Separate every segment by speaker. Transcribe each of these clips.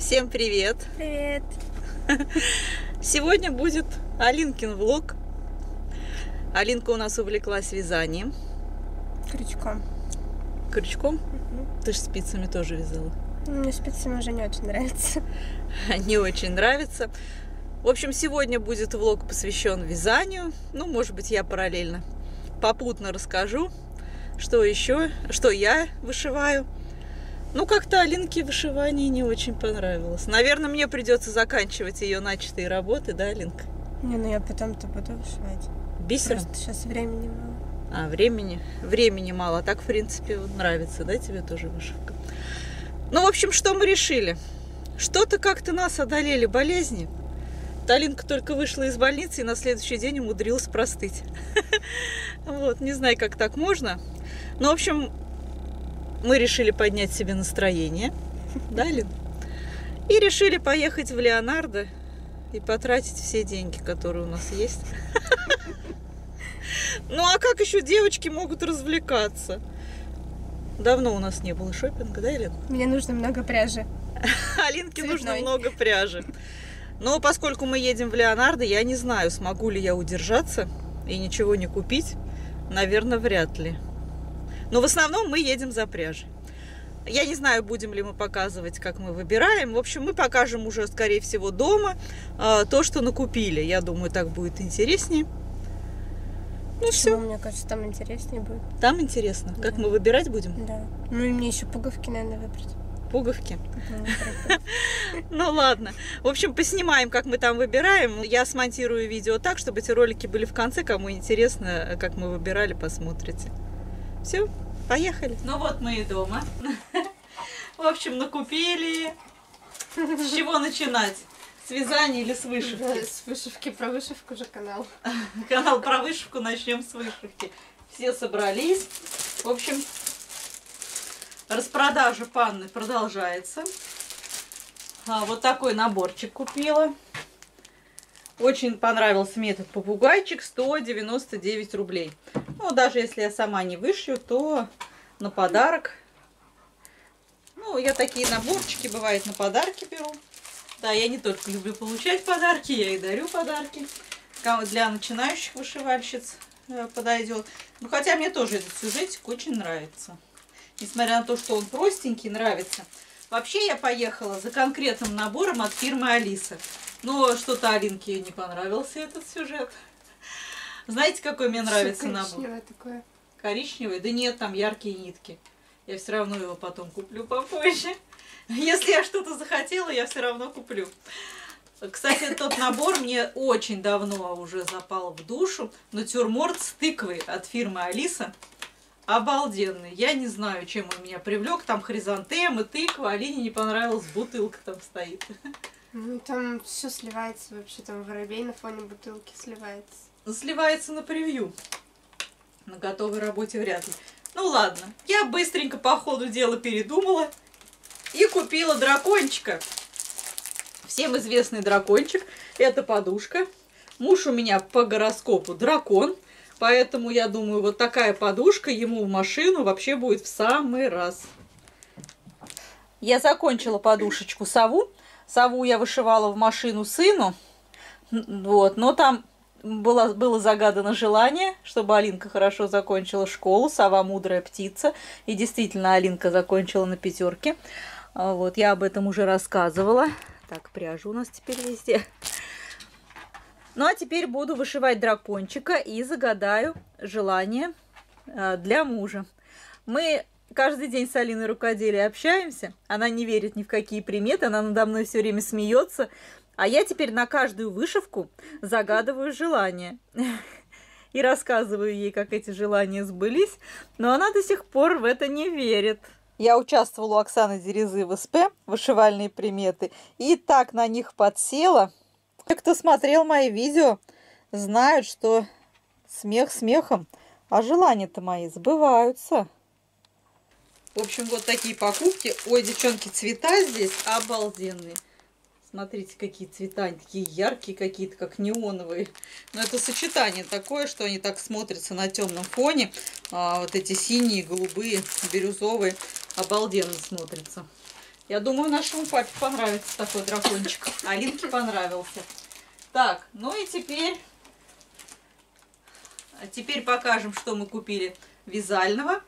Speaker 1: Всем привет!
Speaker 2: Привет!
Speaker 1: Сегодня будет Алинкин влог. Алинка у нас увлеклась вязанием.
Speaker 2: Крючком.
Speaker 1: Крючком?
Speaker 2: Мгм.
Speaker 1: Ты же спицами тоже вязала.
Speaker 2: Мне спицами уже не очень нравится.
Speaker 1: Не очень нравится. В общем, сегодня будет влог посвящен вязанию. Ну, может быть, я параллельно попутно расскажу, что еще, что я вышиваю. Ну, как-то Алинке вышивание не очень понравилось. Наверное, мне придется заканчивать ее начатые работы, да, Алинка?
Speaker 2: Не, ну я потом-то буду вышивать.
Speaker 1: Бисером?
Speaker 2: Просто сейчас времени мало.
Speaker 1: А, времени? Времени мало. А так, в принципе, нравится, да, тебе тоже вышивка? Ну, в общем, что мы решили? Что-то как-то нас одолели болезни. Талинка только вышла из больницы и на следующий день умудрилась простыть. Вот, не знаю, как так можно. Ну, в общем, мы решили поднять себе настроение. Да, Лин? И решили поехать в Леонардо и потратить все деньги, которые у нас есть. Ну а как еще девочки могут развлекаться? Давно у нас не было шопинга, да, Елена?
Speaker 2: Мне нужно много пряжи.
Speaker 1: Алинке нужно много пряжи. Но поскольку мы едем в Леонардо, я не знаю, смогу ли я удержаться и ничего не купить. Наверное, вряд ли. Но в основном мы едем за пряжей. Я не знаю, будем ли мы показывать, как мы выбираем. В общем, мы покажем уже, скорее всего, дома э, то, что накупили. Я думаю, так будет интереснее. Ну все,
Speaker 2: Почему, Мне кажется, там интереснее будет.
Speaker 1: там интересно. Как
Speaker 2: Да.
Speaker 1: мы выбирать будем?
Speaker 2: Да. Ну и мне еще пуговки, наверное, выбрать.
Speaker 1: Пуговки. Ну ладно. В общем, поснимаем, как мы там выбираем. Я смонтирую видео так, чтобы эти ролики были в конце. Кому интересно, как мы выбирали, посмотрите. Все, поехали. Ну вот мы и дома. В общем, накупили. С чего начинать? С вязания или с
Speaker 2: Да,
Speaker 1: вышивки?
Speaker 2: с вышивки про вышивку же канал.
Speaker 1: Канал про вышивку начнем с вышивки. Все собрались. В общем, распродажа панны продолжается. А, вот такой наборчик купила. Очень понравился мне этот попугайчик. 199 рублей. Ну, даже если я сама не вышью, то на подарок. Ну, я такие наборчики, бывает, на подарки беру. Да, я не только люблю получать подарки, я и дарю подарки. Для начинающих вышивальщиц э, подойдет. Ну, хотя мне тоже этот сюжетик очень нравится. Несмотря на то, что он простенький, нравится. Вообще я поехала за конкретным набором от фирмы Алиса. Но что-то Алинке не понравился этот сюжет. Знаете, какой мне нравится набор?
Speaker 2: коричневое такое.
Speaker 1: Коричневый? Да нет, там яркие нитки. Я все равно его потом куплю попозже. Если я что-то захотела, я все равно куплю. Кстати, тот набор мне очень давно уже запал в душу. Натюрморт с тыквой от фирмы Алиса. Обалденный. Я не знаю, чем он меня привлек. Там хризантемы, тыква. Алине не понравилась, бутылка там стоит.
Speaker 2: Ну там все сливается вообще, там воробей на фоне бутылки сливается.
Speaker 1: Сливается на превью. На готовой работе вряд ли. Ну ладно, я быстренько по ходу дела передумала и купила дракончика. Всем известный дракончик. Это подушка. Муж у меня по гороскопу дракон. Поэтому я думаю, вот такая подушка ему в машину вообще будет в самый раз. Я закончила подушечку сову. Сову я вышивала в машину сыну. Вот, но там было, было загадано желание, чтобы Алинка хорошо закончила школу, сова мудрая птица. И действительно, Алинка закончила на пятерке. А Вот, я об этом уже рассказывала. Так, пряжа у нас теперь везде. Ну, а теперь буду вышивать дракончика и загадаю желание э, для мужа. Мы каждый день с Алиной рукоделия общаемся. Она не верит ни в какие приметы, она надо мной все время смеется. А я теперь на каждую вышивку загадываю желание. И рассказываю ей, как эти желания сбылись, но она до сих пор в это не верит. Я участвовала у Оксаны Дерезы в СП «Вышивальные приметы» и так на них подсела. Те, кто смотрел мои видео, знают, что смех смехом, а желания-то мои сбываются. В общем, вот такие покупки. Ой, девчонки, цвета здесь обалденные. Смотрите, какие цвета, они такие яркие какие-то, как неоновые. Но это сочетание такое, что они так смотрятся на темном фоне. А, вот эти синие, голубые, бирюзовые. Обалденно смотрятся. Я думаю, нашему папе понравится такой дракончик. Алинке понравился. Так, ну и теперь... а Теперь покажем, что мы купили вязального.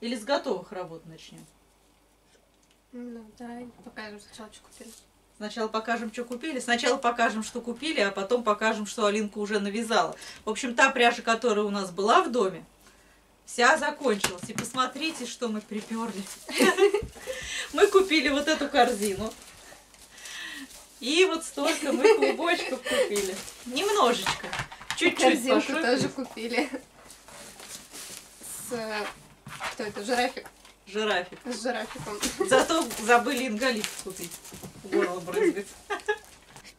Speaker 1: Или с готовых работ начнем?
Speaker 2: Ну, давай покажем сначала, что купили.
Speaker 1: Сначала покажем, что купили. Сначала покажем, что купили, а потом покажем, что Алинка уже навязала. В общем, та пряжа, которая у нас была в доме, вся закончилась. И посмотрите, что мы приперли. Мы купили вот эту корзину. И вот столько мы клубочков купили. Немножечко. Чуть-чуть
Speaker 2: Корзинку тоже купили. С... Кто это? Жирафик.
Speaker 1: Жирафик.
Speaker 2: С жирафиком.
Speaker 1: Зато забыли ингалит купить. Горло брызгать.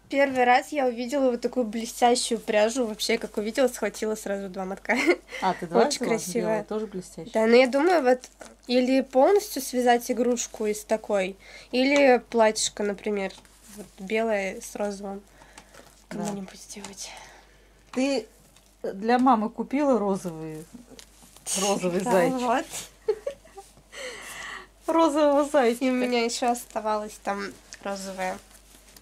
Speaker 2: Первый раз я увидела вот такую блестящую пряжу. Вообще, как увидела, схватила сразу два мотка.
Speaker 1: А, ты
Speaker 2: два Очень красивая.
Speaker 1: Тоже блестящая.
Speaker 2: Да, но я думаю, вот или полностью связать игрушку из такой, или платьишко, например, вот белое с розовым
Speaker 1: Да.
Speaker 2: кому-нибудь сделать.
Speaker 1: Ты для мамы купила розовые, розовый
Speaker 2: Да,
Speaker 1: зайчик?
Speaker 2: вот.
Speaker 1: Розового
Speaker 2: И
Speaker 1: зайчика.
Speaker 2: у меня еще оставалось там розовое.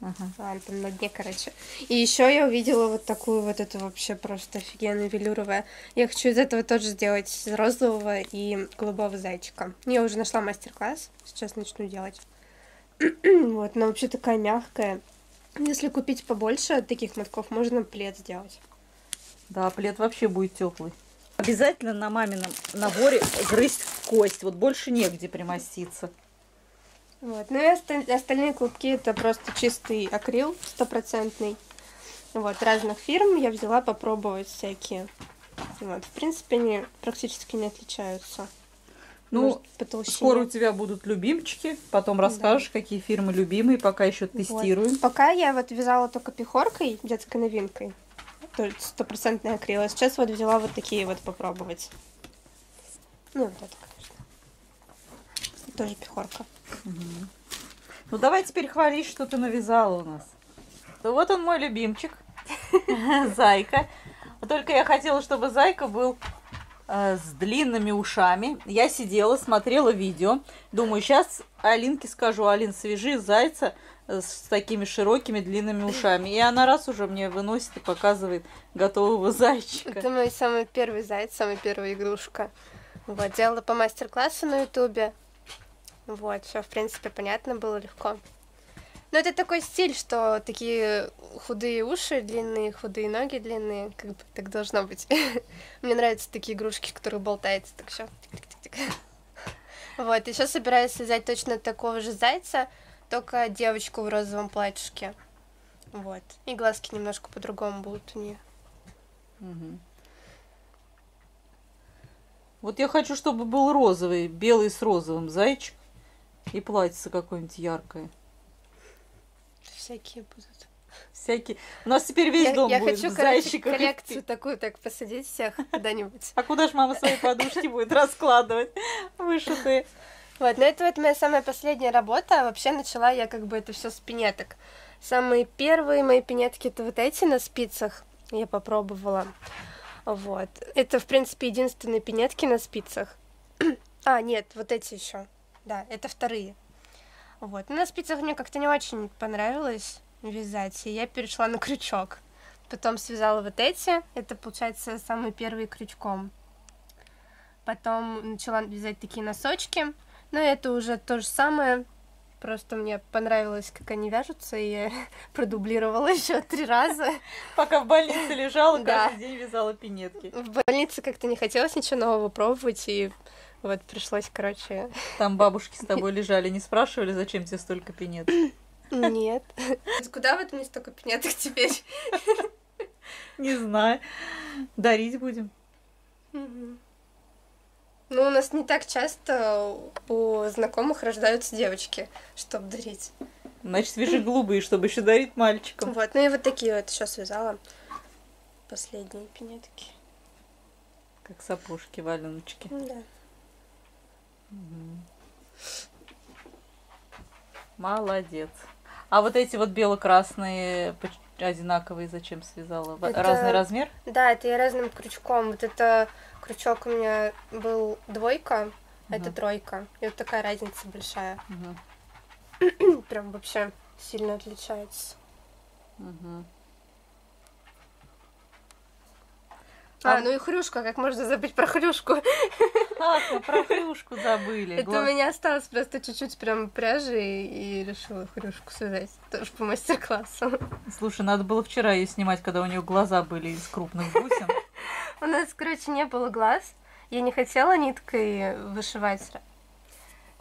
Speaker 1: Ага.
Speaker 2: Ладно, там на дне, короче. И еще я увидела вот такую вот эту вообще просто офигенную велюровая. Я хочу из этого тоже сделать из розового и голубого зайчика. Я уже нашла мастер-класс, сейчас начну делать. вот, она вообще такая мягкая. Если купить побольше таких мотков, можно плед сделать.
Speaker 1: Да, плед вообще будет теплый. Обязательно на мамином наборе грызть кость. Вот больше негде примоститься.
Speaker 2: Вот. Ну и оста- остальные клубки это просто чистый акрил стопроцентный. Вот, разных фирм я взяла попробовать всякие. Вот, в принципе, они практически не отличаются.
Speaker 1: Ну,
Speaker 2: Может.
Speaker 1: Скоро у тебя будут любимчики. Потом расскажешь, какие фирмы любимые. Пока еще
Speaker 2: Вот.
Speaker 1: тестируем.
Speaker 2: Пока я вот вязала только пехоркой, детской новинкой. Стопроцентный акрил. А сейчас вот взяла вот такие вот попробовать. Ну, вот это, конечно. Тоже пехорка.
Speaker 1: Ну давай теперь хвалить, что ты навязала у нас. Ну вот он мой любимчик. Зайка. Только я хотела, чтобы Зайка был э, с длинными ушами. Я сидела, смотрела видео. Думаю, сейчас Алинке скажу, Алин, свяжи зайца с такими широкими длинными ушами. И она раз уже мне выносит и показывает готового зайчика.
Speaker 2: Это мой самый первый заяц, самая первая игрушка. Вот, делала по мастер-классу на ютубе. Вот, все, в принципе, понятно, было легко. Но это такой стиль, что такие худые уши длинные, худые ноги длинные, как бы так должно быть. Мне нравятся такие игрушки, которые болтаются, так все. Вот, еще собираюсь связать точно такого же зайца, только девочку в розовом платьишке. Вот. И глазки немножко по-другому будут у нее.
Speaker 1: Мгм. Вот я хочу, чтобы был розовый, белый с розовым зайчик. И платьице какое-нибудь яркое.
Speaker 2: Всякие будут.
Speaker 1: Всякие. У нас теперь весь
Speaker 2: я,
Speaker 1: дом
Speaker 2: я
Speaker 1: будет
Speaker 2: хочу,
Speaker 1: в зайчиках. и
Speaker 2: коллекцию такую так посадить всех куда-нибудь.
Speaker 1: А куда ж мама свои подушки будет раскладывать? Вышитые.
Speaker 2: Вот, но это вот моя самая последняя работа. А Вообще начала я как бы это все с пинеток. Самые первые мои пинетки это вот эти на спицах. Я попробовала. Вот. Это, в принципе, единственные пинетки на спицах. А, нет, вот эти еще. Да, это вторые. Вот. Но на спицах мне как-то не очень понравилось вязать, и я перешла на крючок. Потом связала вот эти. Это, получается, самые первые крючком. Потом начала вязать такие носочки. Но это уже то же самое. Просто мне понравилось, как они вяжутся, и я продублировала еще три раза.
Speaker 1: Пока в больнице лежала, каждый день вязала пинетки.
Speaker 2: В больнице как-то не хотелось ничего нового пробовать, и вот пришлось, короче,
Speaker 1: Там бабушки с тобой лежали, не спрашивали, зачем тебе столько пинеток?
Speaker 2: нет. Куда вот мне столько пинеток теперь?
Speaker 1: Не знаю. Дарить будем.
Speaker 2: Ну, у нас не так часто у знакомых рождаются девочки, чтобы дарить.
Speaker 1: Значит, свяжи голубые, чтобы еще дарить мальчикам.
Speaker 2: Вот, ну и вот такие вот еще связала. Последние пинетки.
Speaker 1: Как сапожки, валеночки.
Speaker 2: Да.
Speaker 1: Молодец. А вот эти вот бело-красные одинаковые зачем связала?
Speaker 2: Это-
Speaker 1: Разный размер?
Speaker 2: Да, это я разным крючком. Вот это крючок у меня был двойка, а это тройка. И вот такая разница большая.
Speaker 1: Мгм.
Speaker 2: Прям вообще сильно отличается.
Speaker 1: Мгм.
Speaker 2: А,
Speaker 1: А-
Speaker 2: ну и хрюшка, как можно забыть про хрюшку?
Speaker 1: Ах, мы про хрюшку забыли.
Speaker 2: Это
Speaker 1: Гла-
Speaker 2: у меня осталось просто чуть-чуть прям пряжи и, и решила хрюшку связать. Тоже по мастер-классу.
Speaker 1: Слушай, надо было вчера ее снимать, когда у нее глаза были из крупных бусин.
Speaker 2: У нас, короче, не было глаз. Я не хотела ниткой вышивать.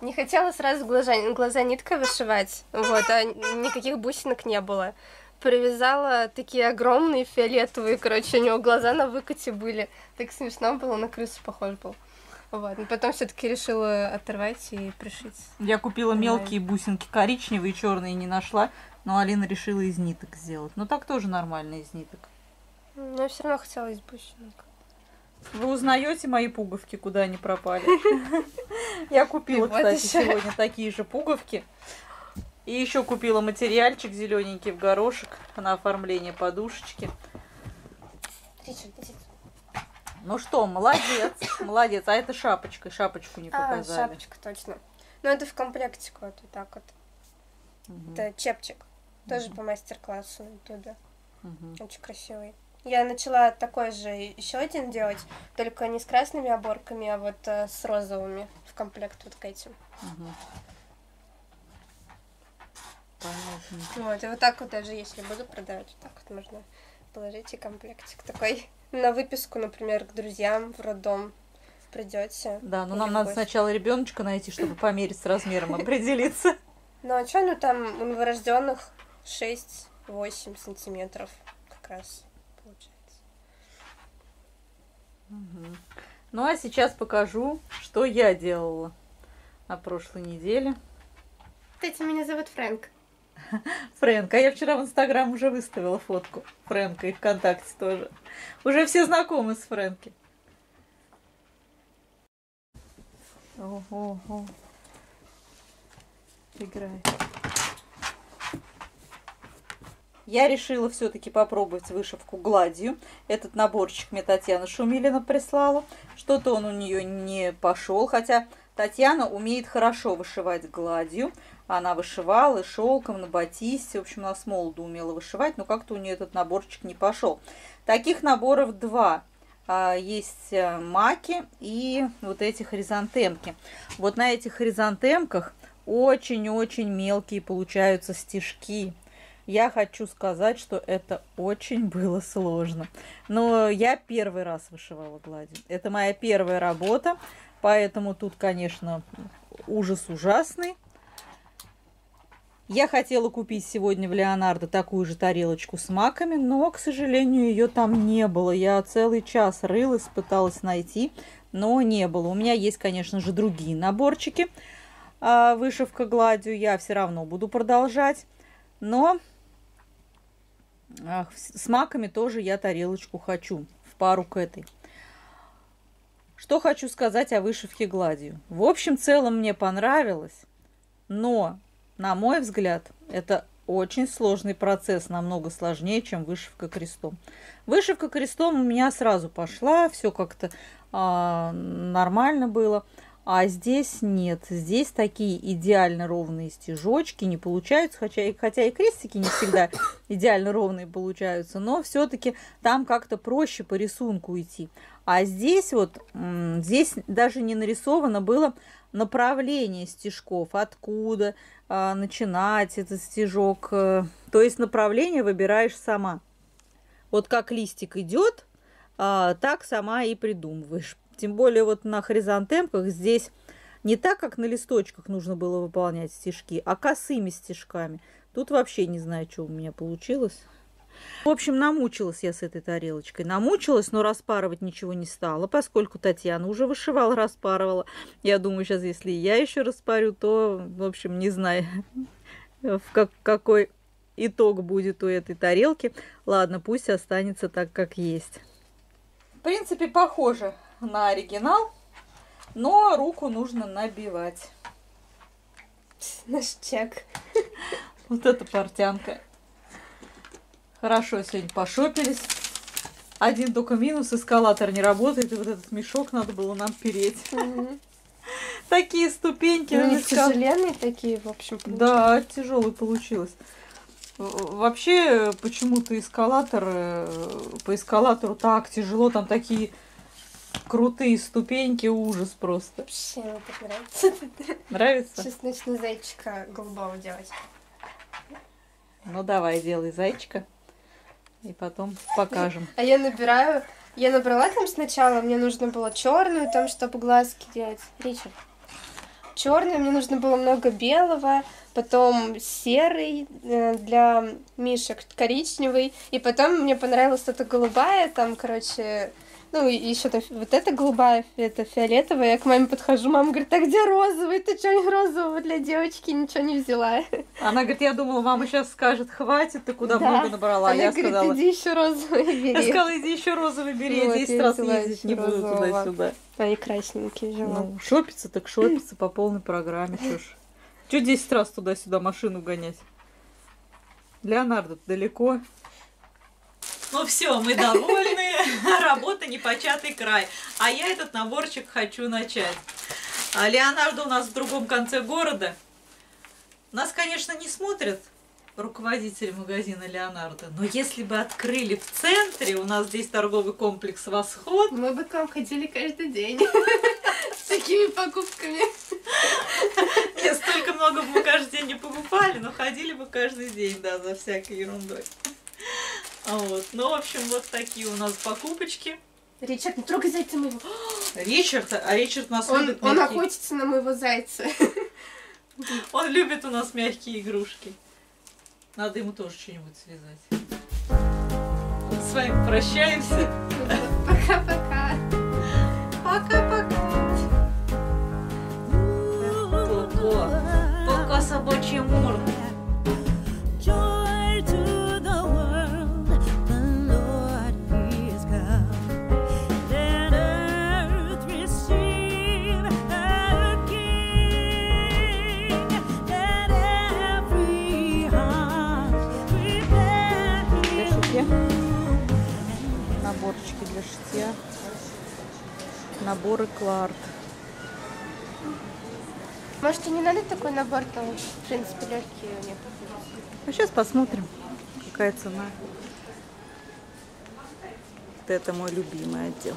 Speaker 2: Не хотела сразу глаза, глаза ниткой вышивать. Вот, а никаких бусинок не было. Привязала такие огромные фиолетовые, короче, у него глаза на выкате были. Так смешно было, на крысу похож был. Вот, но потом все-таки решила оторвать и пришить.
Speaker 1: Я купила
Speaker 2: Нормально.
Speaker 1: мелкие бусинки коричневые, черные не нашла, но Алина решила из ниток сделать. Ну так тоже нормально из ниток.
Speaker 2: Но я все равно хотела из бусинок.
Speaker 1: Вы узнаете мои пуговки, куда они пропали? Я купила, кстати, сегодня такие же пуговки. И еще купила материальчик зелененький в горошек на оформление подушечки. Ну что, молодец, молодец. А это шапочка, шапочку не
Speaker 2: А,
Speaker 1: показали.
Speaker 2: шапочка, точно. Ну, это в комплектику, вот, вот так вот.
Speaker 1: Мгм,
Speaker 2: Это чепчик. Тоже по мастер-классу ютубе.
Speaker 1: мгм.
Speaker 2: Очень красивый. Я начала такой же еще один делать, только не с красными оборками, а вот э, с розовыми в комплект вот к этим.
Speaker 1: Мгм. Понятно.
Speaker 2: Вот, и вот так вот даже если буду продавать, вот так вот можно положить и комплектик такой. На выписку, например, к друзьям в роддом придете.
Speaker 1: Да, но
Speaker 2: Или
Speaker 1: нам надо сначала ребеночка найти, чтобы померить с размером, определиться.
Speaker 2: Ну а что, ну там у новорожденных 6-8 сантиметров как раз получается.
Speaker 1: Ну а сейчас покажу, что я делала на прошлой неделе.
Speaker 2: Кстати, меня зовут Фрэнк.
Speaker 1: Фрэнк, а я вчера в Инстаграм уже выставила фотку Фрэнка и ВКонтакте тоже. Уже все знакомы с Фрэнки. Ого, Играй. Я решила все-таки попробовать вышивку гладью. Этот наборчик мне Татьяна Шумилина прислала. Что-то он у нее не пошел, хотя Татьяна умеет хорошо вышивать гладью. Она вышивала шелком на батисте. В общем, она с молоду умела вышивать, но как-то у нее этот наборчик не пошел. Таких наборов два. А, Есть э, маки и вот эти хризантемки. Вот на этих хризантемках очень-очень мелкие получаются стежки. Я хочу сказать, что это очень было сложно. Но я первый раз вышивала гладью. Это моя первая работа, поэтому тут, конечно, ужас ужасный. Я хотела купить сегодня в Леонардо такую же тарелочку с маками, но, к сожалению, ее там не было. Я целый час рылась, пыталась найти, но не было. У меня есть, конечно же, другие наборчики. А, Вышивка гладью я все равно буду продолжать. Но с маками тоже я тарелочку хочу в пару к этой. Что хочу сказать о вышивке гладью. В общем, целом мне понравилось, но, на мой взгляд, это очень сложный процесс, намного сложнее, чем вышивка крестом. Вышивка крестом у меня сразу пошла, все как-то а, нормально было. А здесь нет. Здесь такие идеально ровные стежочки не получаются, хотя и, хотя и крестики не всегда идеально ровные получаются, но все-таки там как-то проще по рисунку идти. А здесь вот, здесь даже не нарисовано было направление стежков, откуда а, начинать этот стежок. э, То есть направление выбираешь сама. Вот как листик идет, а, так сама и придумываешь. Тем более вот на хризантемках здесь не так, как на листочках нужно было выполнять стежки, а косыми стежками. Тут вообще не знаю, что у меня получилось. В общем, намучилась я с этой тарелочкой. Намучилась, но распарывать ничего не стала, поскольку Татьяна уже вышивала, распарывала. Я думаю, сейчас, если я еще распарю, то, в общем, не знаю, в как, какой итог будет у этой тарелки. Ладно, пусть останется так, как есть. В принципе, похоже на оригинал, но руку нужно набивать.
Speaker 2: Наш чек.
Speaker 1: Вот эта портянка. Хорошо, сегодня пошопились. Один только минус, эскалатор не работает, и вот этот мешок надо было нам переть.
Speaker 2: Мгм.
Speaker 1: такие ступеньки.
Speaker 2: Ну, тяжеленные такие, в общем,
Speaker 1: Да, тяжелый получилось. Вообще, почему-то эскалатор, э, по эскалатору так тяжело, там такие крутые ступеньки, ужас просто.
Speaker 2: Вообще, мне так нравится.
Speaker 1: Нравится?
Speaker 2: Сейчас начну зайчика голубого делать.
Speaker 1: Ну давай, делай зайчика. И потом покажем.
Speaker 2: А я набираю... Я набрала там сначала, мне нужно было черную, там, чтобы глазки делать. Ричард. Черную, мне нужно было много белого, потом серый э, для мишек, коричневый, и потом мне понравилась эта голубая, там, короче, ну, и еще там вот эта голубая, это фиолетовая. Я к маме подхожу, мама говорит, а где розовый? Ты что, розового для девочки ничего не взяла?
Speaker 1: Она говорит, я думала, мама сейчас скажет, хватит, ты куда
Speaker 2: Да.
Speaker 1: много набрала.
Speaker 2: Она
Speaker 1: я
Speaker 2: говорит,
Speaker 1: сказала,
Speaker 2: иди еще розовый
Speaker 1: я
Speaker 2: бери.
Speaker 1: сказала, иди еще розовый бери,
Speaker 2: Вот,
Speaker 1: я
Speaker 2: я
Speaker 1: 10 раз ездить не буду туда-сюда.
Speaker 2: А и красненький взяла.
Speaker 1: Ну, шопиться так шопиться по полной программе, чё ж. Чё 10 раз туда-сюда машину гонять? Леонардо далеко. Ну все, мы довольны. Работа непочатый край. А я этот наборчик хочу начать. А Леонардо у нас в другом конце города. Нас, конечно, не смотрят руководители магазина Леонардо, но если бы открыли в центре, у нас здесь торговый комплекс «Восход»,
Speaker 2: Мы бы к вам ходили каждый день. С такими покупками.
Speaker 1: Не столько много бы мы каждый день не покупали, но ходили бы каждый день, да, за всякой ерундой. А Вот. Ну, в общем, вот такие у нас покупочки.
Speaker 2: Ричард, не трогай зайца моего.
Speaker 1: Ричард, а Ричард у нас
Speaker 2: Он,
Speaker 1: любит
Speaker 2: он
Speaker 1: мягкие...
Speaker 2: охотится на моего зайца.
Speaker 1: Он любит у нас мягкие игрушки. Надо ему тоже что-нибудь связать. С вами прощаемся.
Speaker 2: Пока-пока.
Speaker 1: Пока-пока. Пока. Пока собачья морда. Шитья. Наборы Кларт.
Speaker 2: Может, и не надо такой набор, там, в принципе, легкие у них.
Speaker 1: А сейчас посмотрим, какая цена. Вот это мой любимый отдел.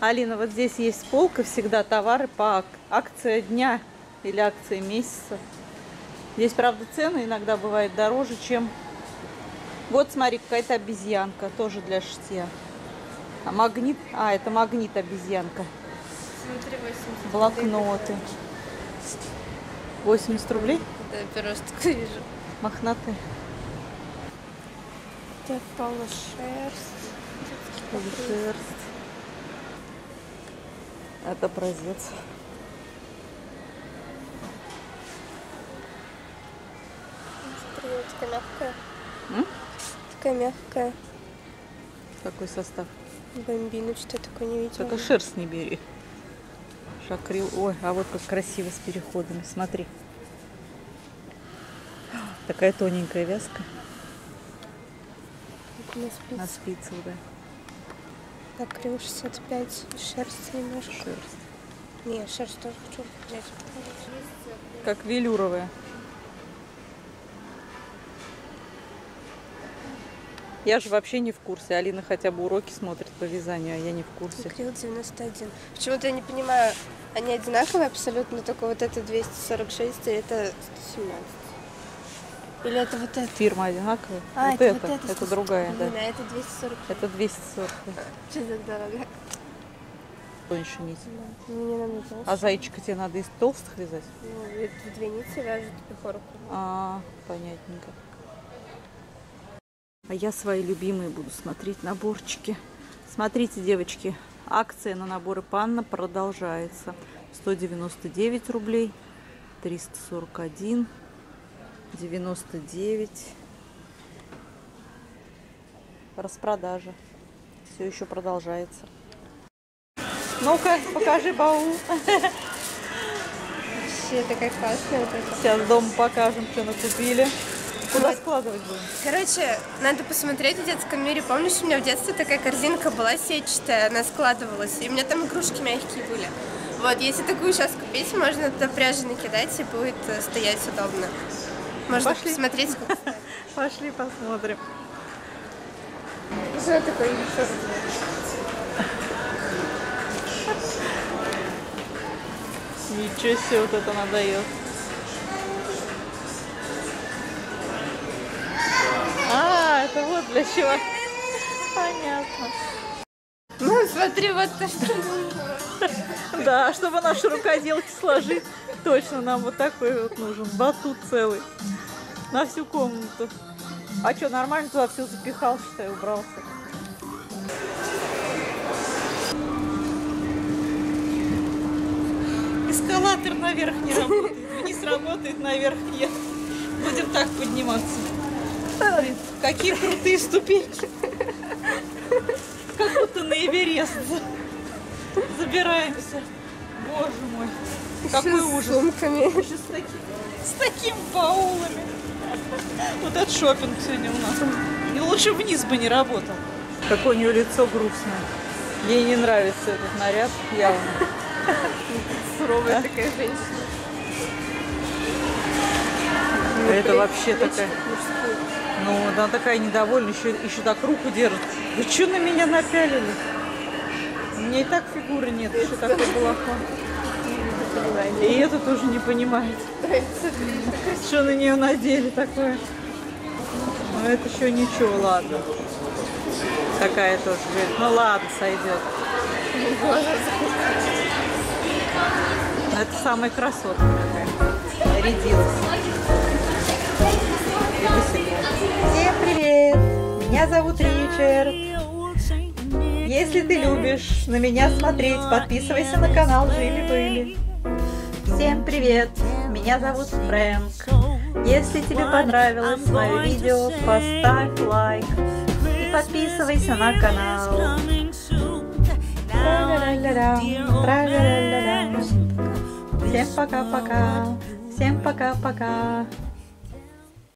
Speaker 1: Алина, вот здесь есть полка, всегда товары по ак- акция дня или акция месяца. Здесь, правда, цены иногда бывают дороже, чем... Вот, смотри, какая-то обезьянка, тоже для шитья. А магнит... А, это магнит обезьянка.
Speaker 2: Смотри, 80.
Speaker 1: Блокноты. 80 рублей?
Speaker 2: Да, такое вижу.
Speaker 1: Мохнатые.
Speaker 2: Это полушерсть.
Speaker 1: Шерсть. Это образец.
Speaker 2: Такая мягкая.
Speaker 1: М?
Speaker 2: Такая мягкая.
Speaker 1: Какой состав?
Speaker 2: Бомбину, что такое не видела.
Speaker 1: Только шерсть не бери. Шакрил. Ой, а вот как красиво с переходами. Смотри. Такая тоненькая вязка
Speaker 2: На спице.
Speaker 1: на спицах, да.
Speaker 2: Так, крил 65. Шерсть немножко.
Speaker 1: Шерсть.
Speaker 2: Не, шерсть тоже хочу взять.
Speaker 1: Как велюровая. Я же вообще не в курсе. Алина хотя бы уроки смотрит по вязанию, а я не в курсе.
Speaker 2: Крил 91. Почему-то я не понимаю, они одинаковые абсолютно, только вот это 246, а это 117. Или это вот это?
Speaker 1: Фирма одинаковая.
Speaker 2: А,
Speaker 1: вот
Speaker 2: это,
Speaker 1: это,
Speaker 2: вот это.
Speaker 1: это другая, да.
Speaker 2: а это 240.
Speaker 1: Это 240.
Speaker 2: Что так дорого?
Speaker 1: Тоньше нить.
Speaker 2: Мне надо толще.
Speaker 1: А зайчика тебе надо из толстых вязать?
Speaker 2: Ну, две ницы вяжут пехорку.
Speaker 1: А, понятненько. А я свои любимые буду смотреть наборчики. Смотрите, девочки, акция на наборы панна продолжается. 199 рублей, 341, 99. Распродажа. Все еще продолжается. Ну-ка, покажи баул.
Speaker 2: Вообще такая классная вот эта.
Speaker 1: Сейчас дома покажем, что накупили. Куда складывать будем?
Speaker 2: Короче, надо посмотреть в детском мире. Помнишь, у меня в детстве такая корзинка была сетчатая, она складывалась, и у меня там игрушки мягкие были. Вот, если такую сейчас купить, можно туда пряжи накидать, и будет э, стоять удобно. Можно
Speaker 1: Пошли.
Speaker 2: посмотреть, сколько стоит.
Speaker 1: Пошли посмотрим.
Speaker 2: Что такое еще?
Speaker 1: Ничего себе, вот это надает. Это вот для чего. Понятно.
Speaker 2: Ну, смотри, вот то, что
Speaker 1: Да, чтобы наши рукоделки сложить, точно нам вот такой вот нужен батут целый на всю комнату. А что, нормально туда все запихал, считай, убрался. Эскалатор наверх не работает, вниз работает, наверх нет. Будем так подниматься. Какие крутые ступеньки. Как будто на Эверест за- забираемся. Боже мой, какой
Speaker 2: Ещё с
Speaker 1: ужас.
Speaker 2: сумками.
Speaker 1: Еще с таким, с таким баулами. Вот это шопинг сегодня у нас. И лучше вниз бы не работал. Какое у нее лицо грустное. Ей не нравится этот наряд, явно.
Speaker 2: Суровая такая женщина.
Speaker 1: А это вообще такая... Ну, она такая недовольна, еще, еще так руку держит. Вы что на меня напялили? У меня и так фигуры нет, еще такой балахон. И это тоже не понимает. Что на нее надели такое? Ну это еще ничего, ладно. Такая тоже говорит, ну ладно, сойдет. Это самая красотка такая. Нарядилась. Всем привет! Меня зовут Ричард. Если ты любишь на меня смотреть, подписывайся на канал Жили-были. Всем привет! Меня зовут Фрэнк. Если тебе понравилось мое видео, поставь лайк и подписывайся на канал. Всем пока-пока. Всем пока-пока.